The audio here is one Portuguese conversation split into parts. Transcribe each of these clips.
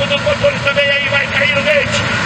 Segunda controle também aí, vai cair o dente.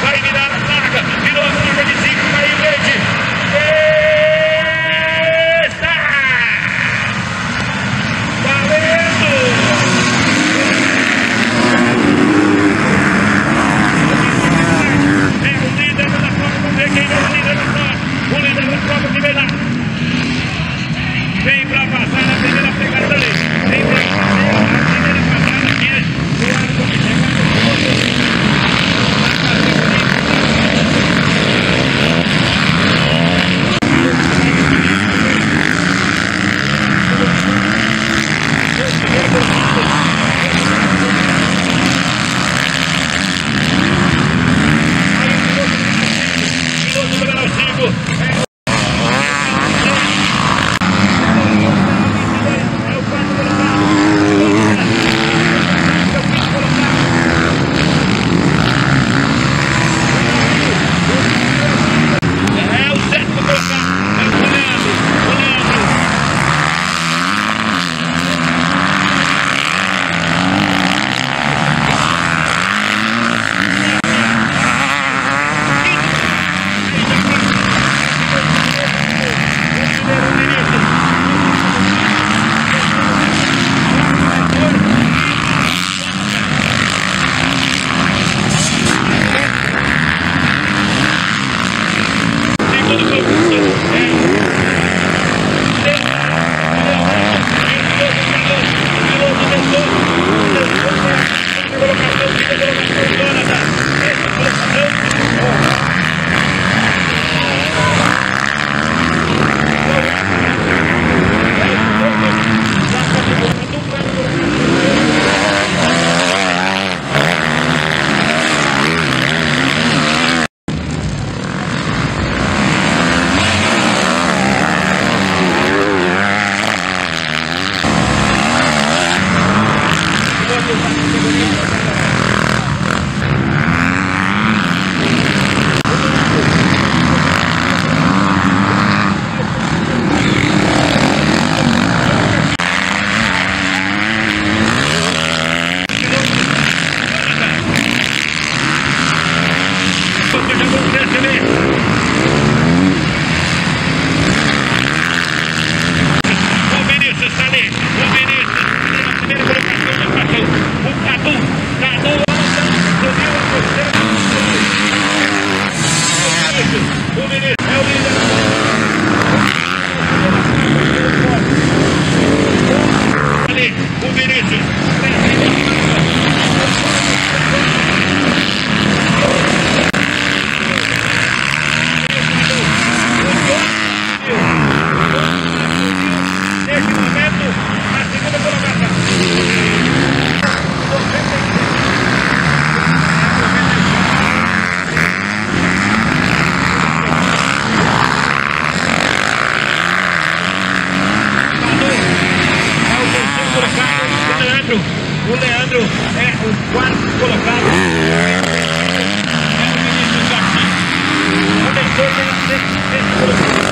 Pedro é o quarto colocado. É o ministro Joaquim. Começou pela sexta colocada.